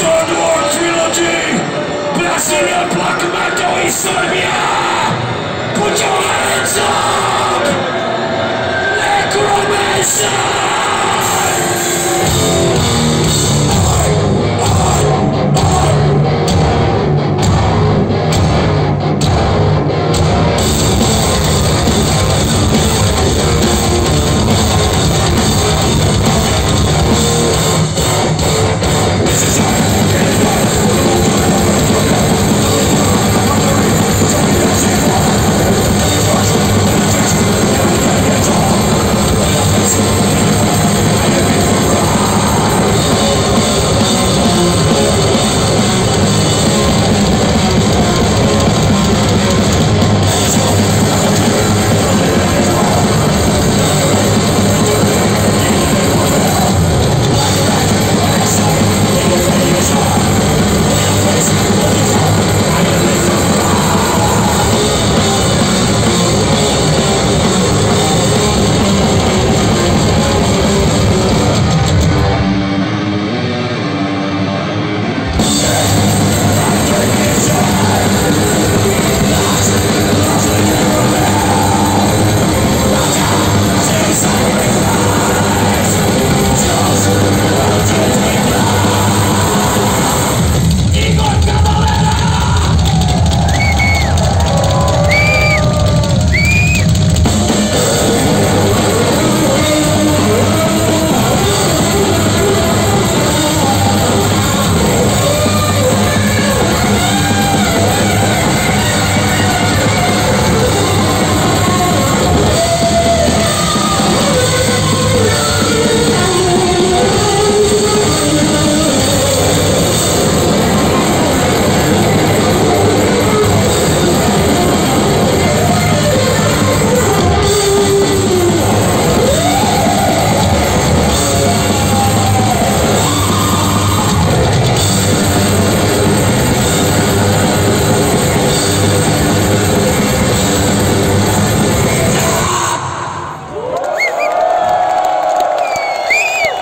Third War Trilogy! Blasting Blasphemy Black Metal in Serbia! Put your hands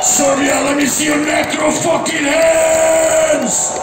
So yeah, let me see your natural fucking hands!